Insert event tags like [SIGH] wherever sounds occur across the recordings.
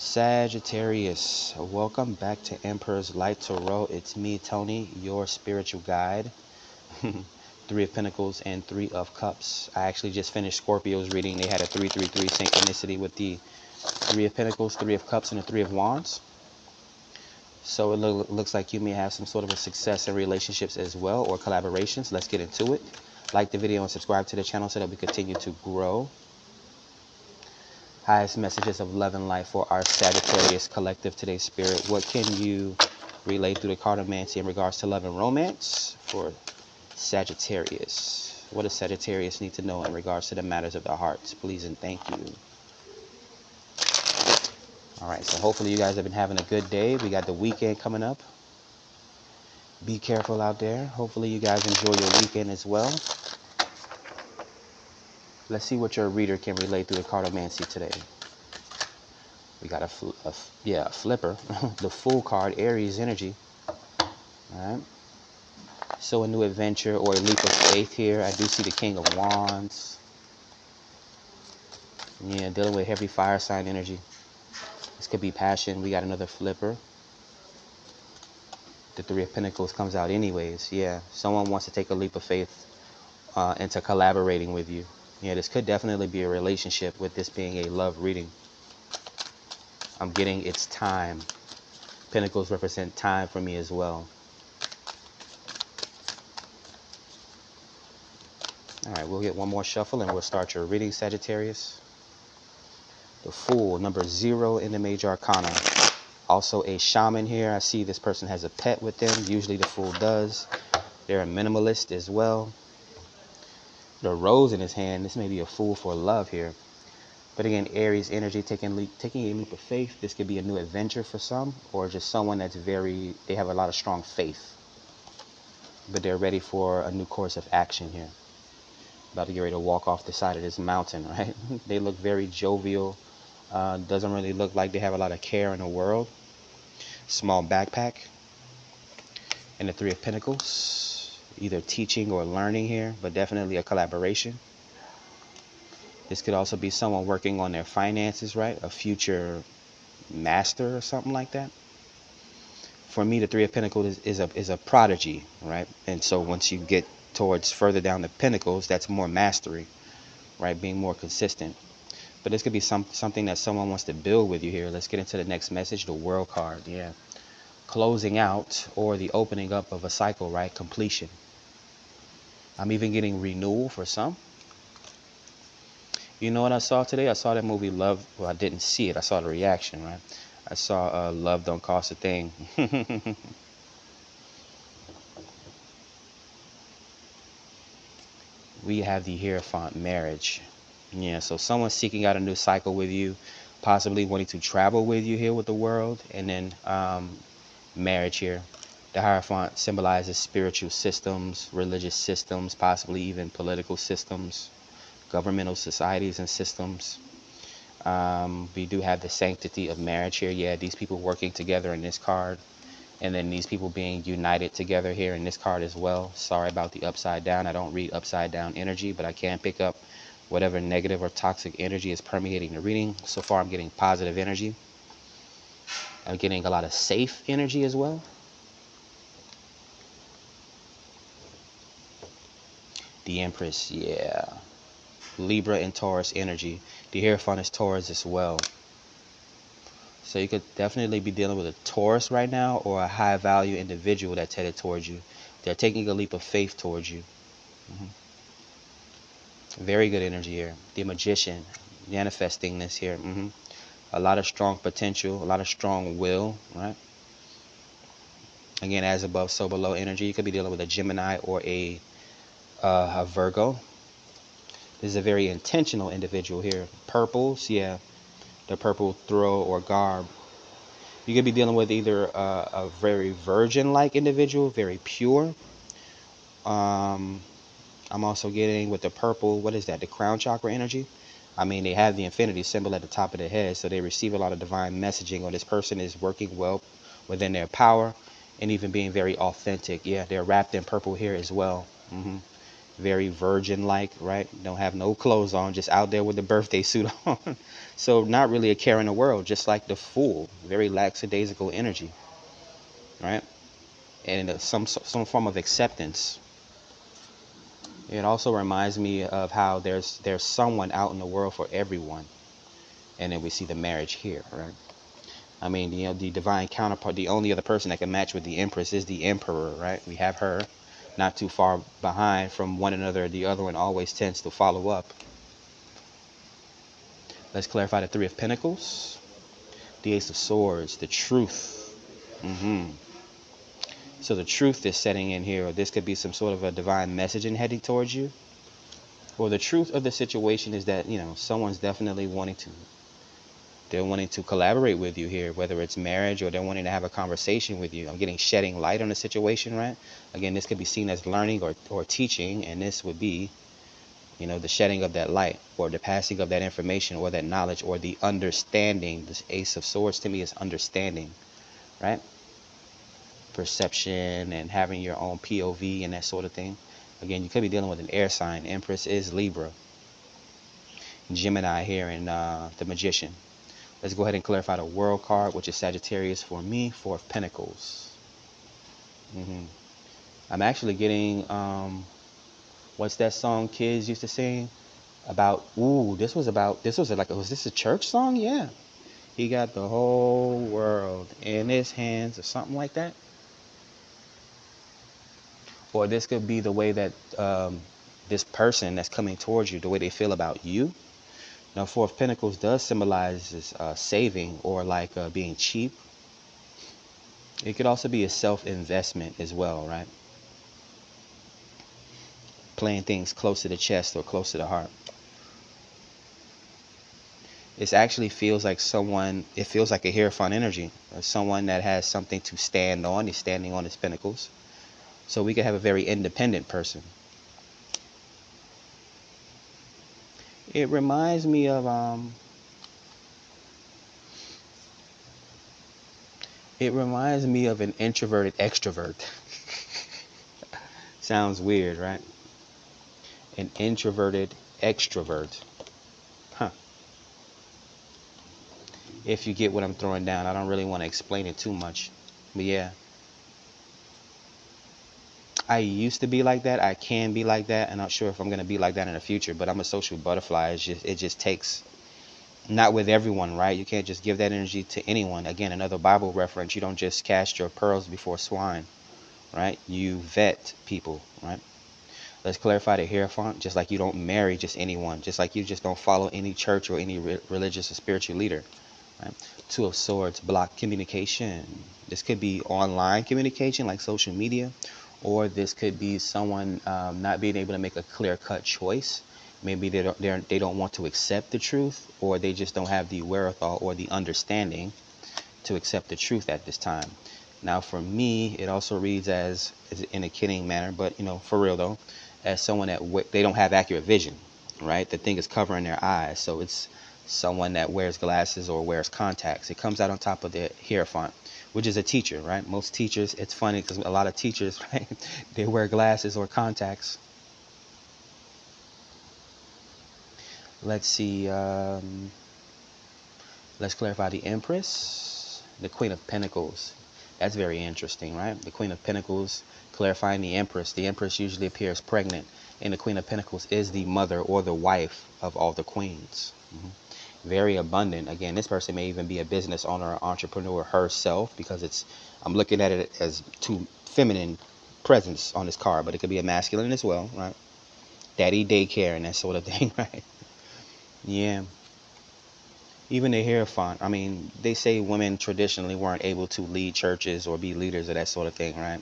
Sagittarius, welcome back to Emperor's Light Tarot. It's me, Tony, your spiritual guide. [LAUGHS] three of Pentacles and Three of Cups. I actually just finished Scorpio's reading. They had a 333 synchronicity with the Three of Pentacles, Three of Cups, and the Three of Wands. So it lo looks like you may have some sort of a success in relationships as well or collaborations. Let's get into it. Like the video and subscribe to the channel so that we continue to grow. Highest messages of love and life for our Sagittarius collective today, Spirit. What can you relate through the cartomancy in regards to love and romance for Sagittarius? What does Sagittarius need to know in regards to the matters of the hearts? Please and thank you. All right, so hopefully you guys have been having a good day. We got the weekend coming up. Be careful out there. Hopefully you guys enjoy your weekend as well. Let's see what your reader can relate through the cartomancy today. We got a, a yeah, a flipper. [LAUGHS] the full card, Aries energy. All right. So a new adventure or a leap of faith here. I do see the King of Wands. Yeah, dealing with heavy fire sign energy. This could be passion. We got another flipper. The Three of Pentacles comes out anyways. Yeah, someone wants to take a leap of faith uh, into collaborating with you. Yeah, this could definitely be a relationship with this being a love reading. I'm getting its time. Pentacles represent time for me as well. All right, we'll get one more shuffle and we'll start your reading, Sagittarius. The Fool, number zero in the Major Arcana. Also a shaman here. I see this person has a pet with them. Usually the Fool does. They're a minimalist as well. The rose in his hand. This may be a fool for love here. But again, Aries energy taking taking a leap of faith. This could be a new adventure for some, or just someone that's very they have a lot of strong faith, but they're ready for a new course of action here. About to get ready to walk off the side of this mountain, [LAUGHS] right? they look very jovial, uh, doesn't really look like they have a lot of care in the world. Small backpack. And the Three of Pentacles. Either teaching or learning here, but definitely a collaboration. This could also be someone working on their finances, right? A future master or something like that. For me, the Three of Pentacles is, is a is a prodigy, right? And so once you get towards further down the Pentacles, that's more mastery, right? Being more consistent. But this could be some something that someone wants to build with you here. Let's get into the next message, the world card. Yeah. Closing out or the opening up of a cycle, right? Completion. I'm even getting renewal for some. You know what I saw today? I saw that movie Love. Well, I didn't see it. I saw the reaction, right? I saw uh, Love Don't Cost a Thing. [LAUGHS] we have the Hierophant marriage. Yeah, so someone seeking out a new cycle with you, possibly wanting to travel with you here with the world, and then um, marriage here. The Hierophant symbolizes spiritual systems, religious systems, possibly even political systems, governmental societies and systems. Um, we do have the sanctity of marriage here. Yeah, these people working together in this card. And then these people being united together here in this card as well. Sorry about the upside down. I don't read upside down energy, but I can pick up whatever negative or toxic energy is permeating the reading. So far, I'm getting positive energy. I'm getting a lot of safe energy as well. The Empress, yeah. Libra and Taurus energy. The Hierophant is Taurus as well. So you could definitely be dealing with a Taurus right now or a high value individual that's headed towards you. They're taking a leap of faith towards you. Mm -hmm. Very good energy here. The magician manifesting this here. Mm -hmm. A lot of strong potential, a lot of strong will, right? Again, as above, so below energy. You could be dealing with a Gemini or a, uh, a Virgo. This is a very intentional individual here. Purples, yeah. The purple throw or garb. You could be dealing with either a, a very virgin-like individual, very pure. Um, I'm also getting with the purple, what is that? The crown chakra energy. I mean, they have the infinity symbol at the top of their head, so they receive a lot of divine messaging or this person is working well within their power and even being very authentic. Yeah, they're wrapped in purple here as well. Mm -hmm. Very virgin like, right? Don't have no clothes on, just out there with the birthday suit [LAUGHS] on. so not really a care in the world, just like the fool, very lackadaisical energy, right? And uh, some some form of acceptance. It also reminds me of how there's there's someone out in the world for everyone, and then we see the marriage here, right? I mean, you know, the divine counterpart, the only other person that can match with the Empress is the Emperor, right? We have her not too far behind from one another. The other one always tends to follow up. Let's clarify the Three of Pentacles, the Ace of Swords, the truth. Mm-hmm. So the truth is setting in here. Or this could be some sort of a divine messaging heading towards you. Or the truth of the situation is that, you know, someone's definitely wanting to they're wanting to collaborate with you here, whether it's marriage or they're wanting to have a conversation with you. I'm getting shedding light on the situation, right? Again, this could be seen as learning or, or teaching, and this would be, you know, the shedding of that light or the passing of that information or that knowledge or the understanding. This Ace of Swords to me is understanding, right? Perception and having your own POV and that sort of thing. Again, you could be dealing with an air sign. Empress is Libra. Gemini here and uh, the Magician. Let's go ahead and clarify the world card, which is Sagittarius for me, Four of Pentacles. Mm -hmm. I'm actually getting, um, what's that song kids used to sing? About, ooh, this was about, this was like, was this a church song? Yeah. He got the whole world in his hands or something like that. Or this could be the way that um, this person that's coming towards you, the way they feel about you now, Four of Pentacles does symbolize uh, saving or like uh, being cheap. It could also be a self-investment as well, right? Playing things close to the chest or close to the heart. It actually feels like someone, it feels like a Hierophant energy. Someone that has something to stand on, is standing on his pentacles. So we could have a very independent person. It reminds me of um it reminds me of an introverted extrovert. [LAUGHS] Sounds weird, right? An introverted extrovert. Huh. If you get what I'm throwing down, I don't really want to explain it too much. But yeah. I used to be like that. I can be like that. I'm not sure if I'm going to be like that in the future, but I'm a social butterfly. It's just, it just takes, not with everyone, right? You can't just give that energy to anyone. Again, another Bible reference. You don't just cast your pearls before swine, right? You vet people, right? Let's clarify the Hierophant, just like you don't marry just anyone, just like you just don't follow any church or any re religious or spiritual leader. Right? Two of Swords block communication. This could be online communication like social media or this could be someone um, not being able to make a clear-cut choice. Maybe they don't they're, they don't want to accept the truth, or they just don't have the wherewithal or the understanding to accept the truth at this time. Now, for me, it also reads as, as in a kidding manner, but you know, for real though, as someone that they don't have accurate vision, right? The thing is covering their eyes, so it's someone that wears glasses or wears contacts. It comes out on top of the Hierophant which is a teacher, right? Most teachers, it's funny because a lot of teachers, [LAUGHS] right, they wear glasses or contacts. Let's see. Um, let's clarify the Empress, the Queen of Pentacles. That's very interesting, right? The Queen of Pentacles clarifying the Empress. The Empress usually appears pregnant, and the Queen of Pentacles is the mother or the wife of all the queens. Mm -hmm very abundant. Again, this person may even be a business owner or entrepreneur herself because it's, I'm looking at it as two feminine presence on this card, but it could be a masculine as well, right? Daddy daycare and that sort of [LAUGHS] thing, right? Yeah. Even the Hierophant, I mean, they say women traditionally weren't able to lead churches or be leaders or that sort of thing, right?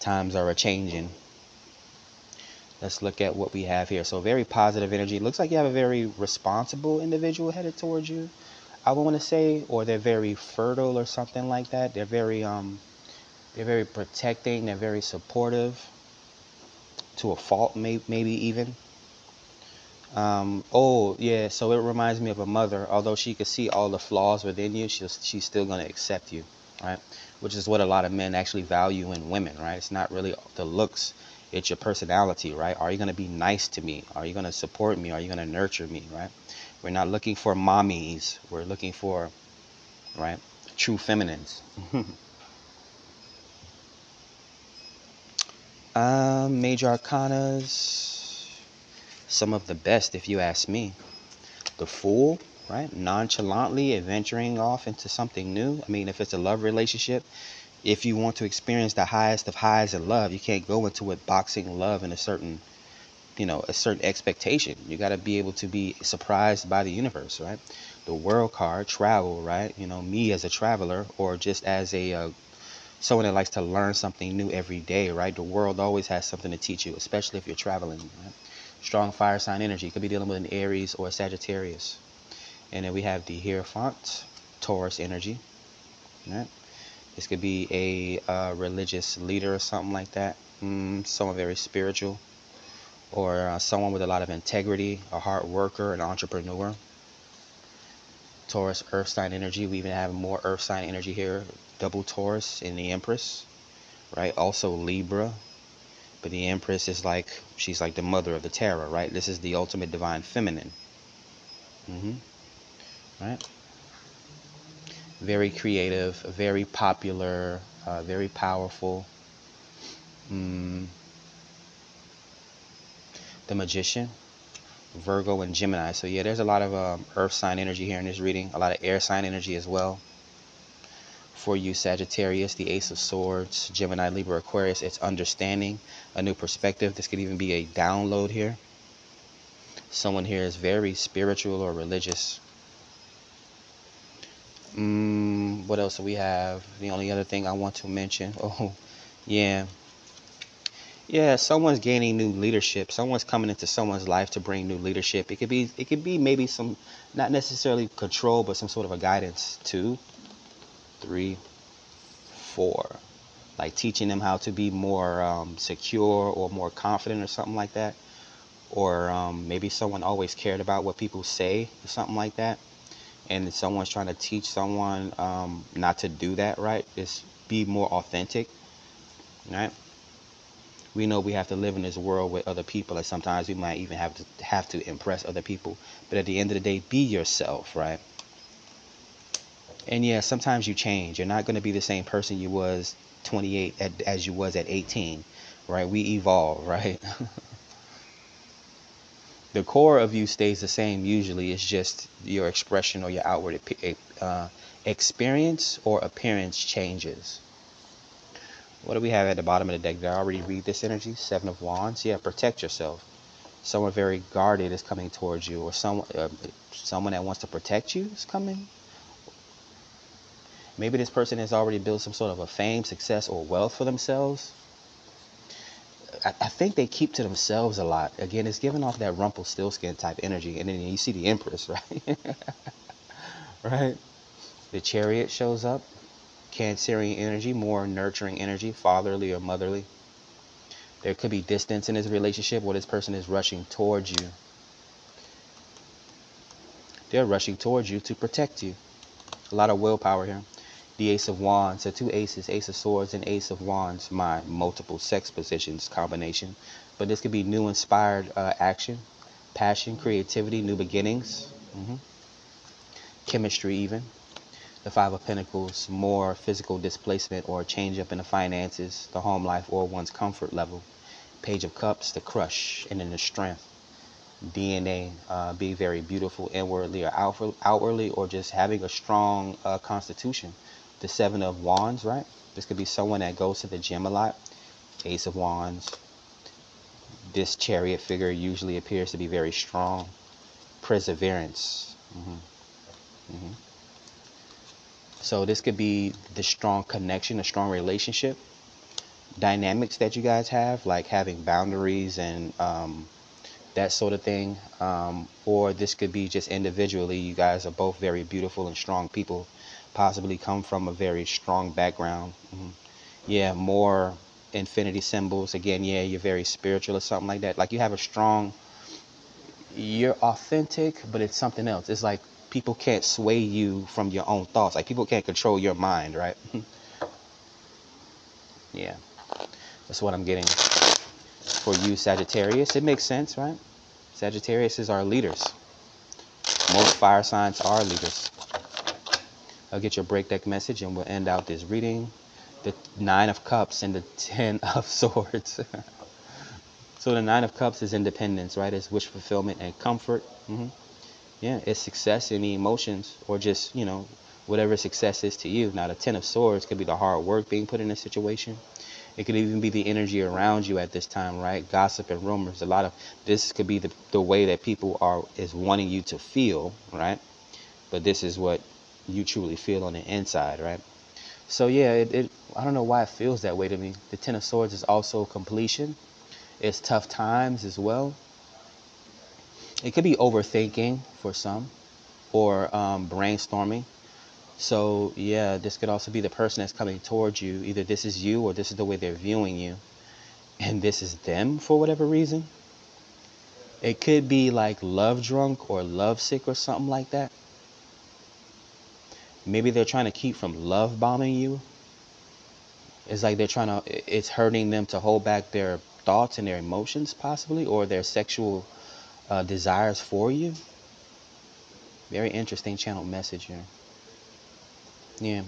Times are a changing let's look at what we have here. So very positive energy. Looks like you have a very responsible individual headed towards you. I want to say, or they're very fertile or something like that. They're very, um, they're very protecting. They're very supportive to a fault, may maybe even. Um, oh yeah, so it reminds me of a mother. Although she could see all the flaws within you, she's she's still gonna accept you, right? Which is what a lot of men actually value in women, right? It's not really the looks It's your personality, right? Are you going to be nice to me? Are you going to support me? Are you going to nurture me, right? We're not looking for mommies. We're looking for, right, true feminines. um, [LAUGHS] major arcanas, some of the best, if you ask me. The Fool, right? Nonchalantly adventuring off into something new. I mean, if it's a love relationship, if you want to experience the highest of highs in love, you can't go into it boxing love in a certain, you know, a certain expectation. You got to be able to be surprised by the universe, right? The world card, travel, right? You know, me as a traveler or just as a uh, someone that likes to learn something new every day, right? The world always has something to teach you, especially if you're traveling. Right? Strong fire sign energy. Could be dealing with an Aries or a Sagittarius. And then we have the Hierophant, Taurus energy. Right? This could be a uh, religious leader or something like that. Mm, someone very spiritual. Or uh, someone with a lot of integrity, a hard worker, an entrepreneur. Taurus, Earth sign energy. We even have more Earth sign energy here. Double Taurus in the Empress, right? Also Libra. But the Empress is like, she's like the mother of the Terra, right? This is the ultimate divine feminine. Mm-hmm. Right? Very creative, very popular, uh, very powerful. Mm. The Magician, Virgo, and Gemini. So yeah, there's a lot of um, earth sign energy here in this reading, a lot of air sign energy as well. For you, Sagittarius, the Ace of Swords, Gemini, Libra, Aquarius, it's understanding, a new perspective. This could even be a download here. Someone here is very spiritual or religious. Mm, what else do we have? The only other thing I want to mention. [LAUGHS] Oh, yeah. Yeah, someone's gaining new leadership. Someone's coming into someone's life to bring new leadership. It could be it could be maybe some not necessarily control, but some sort of a guidance. Two, three, four. Like teaching them how to be more um, secure or more confident or something like that. Or um, maybe someone always cared about what people say or something like that and someone's trying to teach someone um, not to do that, right? Just be more authentic, right? We know we have to live in this world with other people, and sometimes we might even have to have to impress other people. But at the end of the day, be yourself, right? And yeah, sometimes you change. You're not going to be the same person you was 28 as you was at 18, right? We evolve, [LAUGHS] right? The core of you stays the same usually. It's just your expression or your outward uh, experience or appearance changes. What do we have at the bottom of the deck? Did i already read this energy? Seven of wands? Yeah protect yourself. Someone very guarded is coming towards you or someone uh, someone that wants to protect you is coming. Maybe this person has already built some sort of a fame success or wealth for themselves I, think they keep to themselves a lot. Again, it's giving off that Rumpelstiltskin type energy, and then you see the Empress, [LAUGHS] right? right? The Chariot shows up. Cancerian energy, more nurturing energy, fatherly or motherly. There could be distance in this relationship where this person is rushing towards you. They're rushing towards you to protect you. A lot of willpower here the Ace of Wands, the two aces, Ace of Swords and Ace of Wands, my multiple sex positions combination. But this could be new inspired uh, action, passion, creativity, new beginnings, mm-hmm. chemistry even. The Five of Pentacles, more physical displacement or change up in the finances, the home life, or one's comfort level. Page of Cups, the crush, and then the strength. DNA, uh, be very beautiful inwardly or outwardly, or just having a strong uh, constitution the Seven of Wands, right? This could be someone that goes to the gym a lot. Ace of Wands. This chariot figure usually appears to be very strong. Perseverance. Mm -hmm. Mm -hmm. So this could be the strong connection, a strong relationship. Dynamics that you guys have, like having boundaries and um, that sort of thing. Um, or this could be just individually, you guys are both very beautiful and strong people possibly come from a very strong background. Mm-hmm. Yeah, more infinity symbols. Again, yeah, you're very spiritual or something like that. Like you have a strong, you're authentic, but it's something else. It's like people can't sway you from your own thoughts. Like people can't control your mind, right? [LAUGHS] yeah, that's what I'm getting. for you, Sagittarius. It makes sense, right? Sagittarius is our leaders. Most fire signs are leaders. I'll get your break deck message and we'll end out this reading. The Nine of Cups and the Ten [LAUGHS] of Swords. [LAUGHS] so the Nine of Cups is independence, right? It's wish fulfillment and comfort. Mm -hmm. Yeah, it's success in the emotions or just, you know, whatever success is to you. Now, the Ten of Swords could be the hard work being put in a situation. It could even be the energy around you at this time, right? Gossip and rumors. A lot of this could be the, the way that people are is wanting you to feel, right? But this is what you truly feel on the inside, right? So yeah, it, it I don't know why it feels that way to me. The Ten of Swords is also completion. It's tough times as well. It could be overthinking for some, or um, brainstorming. So yeah, this could also be the person that's coming towards you. Either this is you or this is the way they're viewing you. And this is them for whatever reason. It could be like love drunk or love sick or something like that. Maybe they're trying to keep from love bombing you. It's like they're trying to, it's hurting them to hold back their thoughts and their emotions possibly or their sexual uh, desires for you. Very interesting channel message here. Yeah.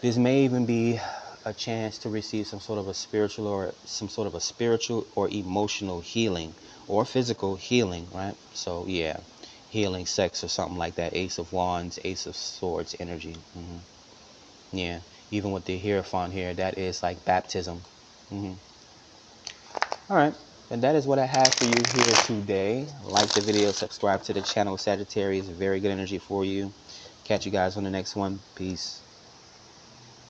This may even be a chance to receive some sort of a spiritual or some sort of a spiritual or emotional healing or physical healing, right? So, yeah, healing sex or something like that. Ace of Wands, Ace of Swords energy. Mm -hmm. Yeah, even with the Hierophant here, that is like baptism. Mm -hmm. All right, and that is what I have for you here today. Like the video, subscribe to the channel. Sagittarius, very good energy for you. Catch you guys on the next one. Peace.